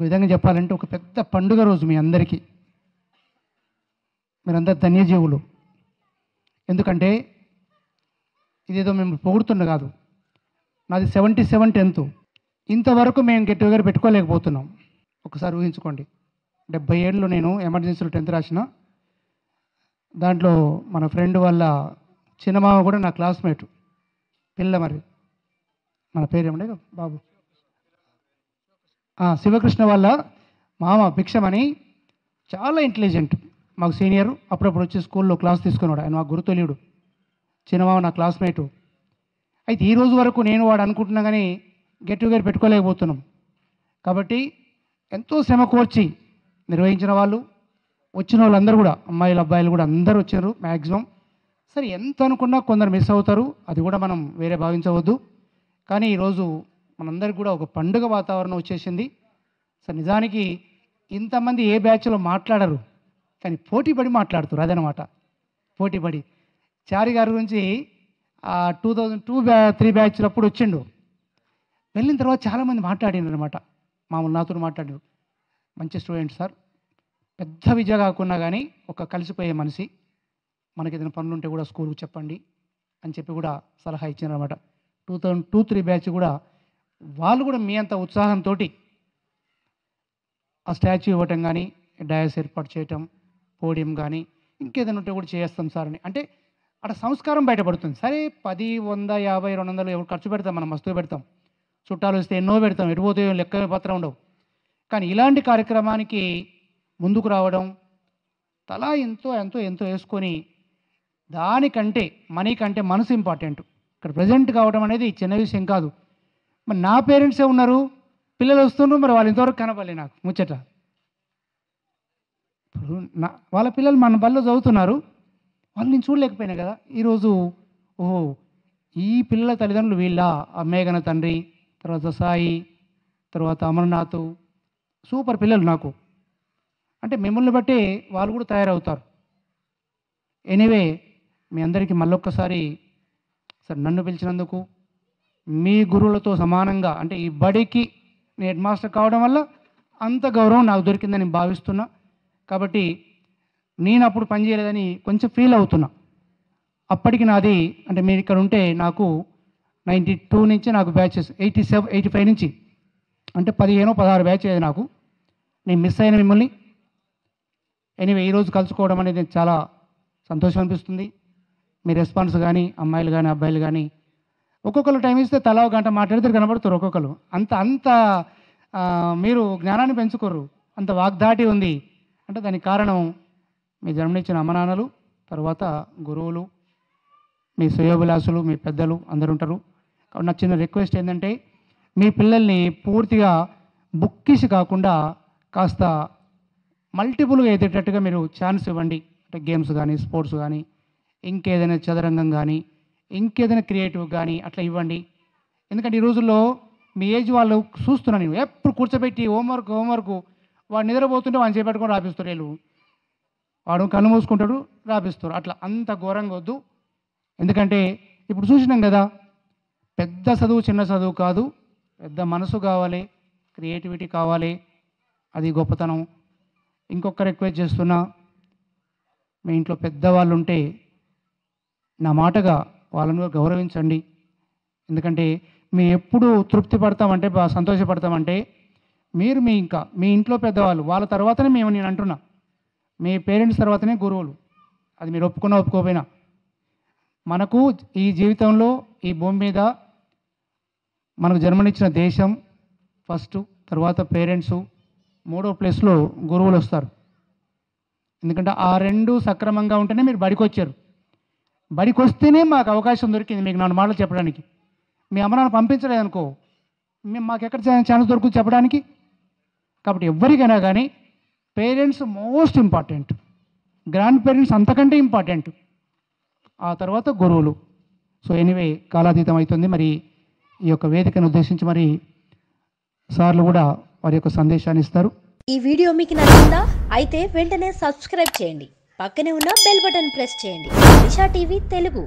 ఒక విధంగా చెప్పాలంటే ఒక పెద్ద పండుగ రోజు మీ అందరికీ. మీరందరు ధన్యజీవులు. ఎందుకంటే ఇదేదో మేము పొగుడుతున్న కాదు. నాది సెవెంటీ సెవెన్ టెన్త్. ఇంతవరకు మేము గెట్ టుగెదర్ పెట్టుకోలేకపోతున్నాం. ఒకసారి ఊహించుకోండి. డెబ్బై ఏళ్ళు నేను ఎమర్జెన్సీలో టెన్త్ రాసిన. దాంట్లో మన ఫ్రెండ్ వాళ్ళ చిన్నమామ కూడా నా క్లాస్మేట్. పిల్ల మరి. మన పేరు ఏమండే బాబు. శివకృష్ణ వాళ్ళ మామ భిక్షమని చాలా ఇంటెలిజెంట్ మాకు సీనియర్ అప్పుడప్పుడు వచ్చి స్కూల్లో క్లాస్ తీసుకున్నాడు. ఆయన మాకు గురుతొలియుడు. చిన్నమామ నా క్లాస్మేటు అయితే ఈ రోజు వరకు నేను వాడు అనుకుంటున్నా కానీ గెట్ టుగెదర్ పెట్టుకోలేకపోతున్నాం. కాబట్టి ఎంతో శ్రమ కోర్చి నిర్వహించిన వాళ్ళు వచ్చిన వాళ్ళందరూ కూడా అమ్మాయిలు అబ్బాయిలు కూడా అందరూ వచ్చారు మ్యాక్సిమం సరే ఎంత అనుకున్నా కొందరు మిస్ అవుతారు. అది కూడా మనం వేరే భావించవద్దు. కానీ ఈరోజు మనందరికి కూడా ఒక పండుగ వాతావరణం వచ్చేసింది. సో నిజానికి ఇంతమంది ఏ బ్యాచ్లో మాట్లాడరు కానీ పోటీపడి మాట్లాడుతారు అదనమాట. పోటీపడి చారి గారి గురించి టూ థౌజండ్ టూ బ్యా త్రీ బ్యాచ్లు అప్పుడు వచ్చిండు. వెళ్ళిన తర్వాత చాలామంది మాట్లాడినారు అనమాట మామూలు నాతో మాట్లాడారు మంచి స్టూడెంట్ సార్ పెద్ద విద్య కాకుండా కానీ ఒక కలిసిపోయే మనిషి. మనకి ఏదైనా పనులు ఉంటే కూడా స్కూల్కి చెప్పండి అని చెప్పి కూడా సలహా ఇచ్చారు అనమాట two thousand two three batch కూడా వాళ్ళు కూడా మీ అంత ఉత్సాహంతో ఆ స్టాచ్యూ ఇవ్వటం కానీ డయాస్ ఏర్పాటు చేయటం పోడియం కానీ ఇంకేదైనా ఉంటే కూడా చేస్తాం సార్ అని. అంటే అక్కడ సంస్కారం బయటపడుతుంది. సరే పది వంద యాభై రెండు వందలు ఎవరు ఖర్చు పెడతాం మనం మస్తు పెడతాం. చుట్టాలు వస్తే ఎన్నో పెడతాం ఎటుపోతాయో లెక్క పత్రం ఉండవు. కానీ ఇలాంటి కార్యక్రమానికి ముందుకు రావడం తలా ఎంతో ఎంతో ఎంతో వేసుకొని దానికంటే మనీ కంటే మనసు ఇంపార్టెంట్. ఇక్కడ ప్రజెంట్ కావడం అనేది చిన్న విషయం కాదు. మరి నా పేరెంట్సే ఉన్నారు పిల్లలు వస్తున్నారు మరి వాళ్ళు ఇంతవరకు కనపడలే నాకు ముచ్చట. ఇప్పుడు నా వాళ్ళ పిల్లలు మన బల్లో చదువుతున్నారు వాళ్ళు నేను చూడలేకపోయినా కదా ఈరోజు ఓహో ఈ పిల్లల తల్లిదండ్రులు వీళ్ళ? ఆ మేఘన తండ్రి తర్వాత సాయి తర్వాత అమర్నాథ్ సూపర్ పిల్లలు నాకు. అంటే మిమ్మల్ని బట్టే వాళ్ళు కూడా తయారవుతారు. ఎనీవే మీ అందరికీ మళ్ళొక్కసారి సార్ నన్ను పిలిచినందుకు మీ గురువులతో సమానంగా అంటే ఈ బడికి నేను హెడ్ మాస్టర్ కావడం వల్ల అంత గౌరవం నాకు దొరికిందని భావిస్తున్నా. కాబట్టి నేను అప్పుడు పనిచేయలేదని కొంచెం ఫీల్ అవుతున్నా. అప్పటికి నాది అంటే మీరు ఇక్కడ ఉంటే నాకు నైంటీ టూ నుంచి నాకు batches eighty seven eighty five నుంచి అంటే పదిహేను పదహారు బ్యాచ్ అయ్యేది నాకు. నేను మిస్ అయిన మిమ్మల్ని. ఎనీవే ఈరోజు కలుసుకోవడం అనేది చాలా సంతోషం అనిపిస్తుంది. మీ రెస్పాన్స్ కానీ అమ్మాయిలు కానీ అబ్బాయిలు కానీ ఒక్కొక్కరు టైం ఇస్తే తలా ఒక గంట మాట్లాడితే కనబడుతారు ఒక్కొక్కరు. అంత అంత మీరు జ్ఞానాన్ని పెంచుకోరు. అంత వాగ్దాటి ఉంది. అంటే దానికి కారణం మీ జన్మనిచ్చిన అమ్మనాన్నలు తర్వాత గురువులు మీ శ్రేయోభిలాసులు మీ పెద్దలు అందరు ఉంటారు. నా చిన్న రిక్వెస్ట్ ఏంటంటే మీ పిల్లల్ని పూర్తిగా బుక్కిష్ కాకుండా కాస్త మల్టిపుల్గా ఎదిగేటట్టుగా మీరు ఛాన్స్ ఇవ్వండి. అంటే గేమ్స్ కానీ స్పోర్ట్స్ కానీ ఇంకేదైనా చదరంగం కానీ ఇంకేదైనా క్రియేటివ్ కానీ అట్లా ఇవ్వండి. ఎందుకంటే ఈ రోజుల్లో మీ ఏజ్ వాళ్ళు చూస్తున్నాను నేను ఎప్పుడు కూర్చోబెట్టి హోంవర్క్ హోంవర్క్ వాడు నిద్రపోతుంటే వాడిని చేపెట్టుకొని రాపిస్తారు వీళ్ళు. వాడు కళ్ళు మూసుకుంటాడు రాపిస్తారు. అట్లా అంత ఘోరంగా వద్దు. ఎందుకంటే ఇప్పుడు చూసినాం కదా పెద్ద చదువు చిన్న చదువు కాదు పెద్ద మనసు కావాలి క్రియేటివిటీ కావాలి అది గొప్పతనం. ఇంకొక రిక్వెస్ట్ చేస్తున్నా మీ ఇంట్లో పెద్దవాళ్ళు ఉంటే నా మాటగా వాళ్ళను కూడా గౌరవించండి. ఎందుకంటే మేము ఎప్పుడు తృప్తి పడతామంటే సంతోషపడతామంటే మీరు మీ ఇంకా మీ ఇంట్లో పెద్దవాళ్ళు వాళ్ళ తర్వాతనే మేము నేను అంటున్నా. మీ పేరెంట్స్ తర్వాతనే గురువులు. అది మీరు ఒప్పుకున్నా ఒప్పుకోపోయినా మనకు ఈ జీవితంలో ఈ భూమి మీద మనకు జన్మనిచ్చిన దేశం ఫస్ట్ తర్వాత పేరెంట్స్ మూడో ప్లేస్లో గురువులు వస్తారు. ఎందుకంటే ఆ రెండు సక్రమంగా ఉంటేనే మీరు బడికి వచ్చారు బడికి వస్తేనే మాకు అవకాశం దొరికింది మీకు నాలుగు మాటలు చెప్పడానికి. మీ అమ్మ నాన్న పంపించలేదనుకో మేము మాకు ఎక్కడ ఛాన్స్ దొరుకుతుంది చెప్పడానికి? కాబట్టి ఎవరికైనా కానీ parents most important. Grand parents అంతకంటే ఇంపార్టెంట్. ఆ తర్వాత గురువులు. సో ఎనీవే కాలాతీతం అవుతుంది మరి ఈ యొక్క వేదికను ఉద్దేశించి మరి సార్లు కూడా వారి యొక్క సందేశాన్ని ఇస్తారు. ఈ వీడియో మీకు నచ్చిందా? అయితే వెంటనే సబ్స్క్రైబ్ చేయండి. పక్కనే ఉన్న బెల్ బటన్ ప్రెస్ చేయండి. దిశా టీవీ తెలుగు.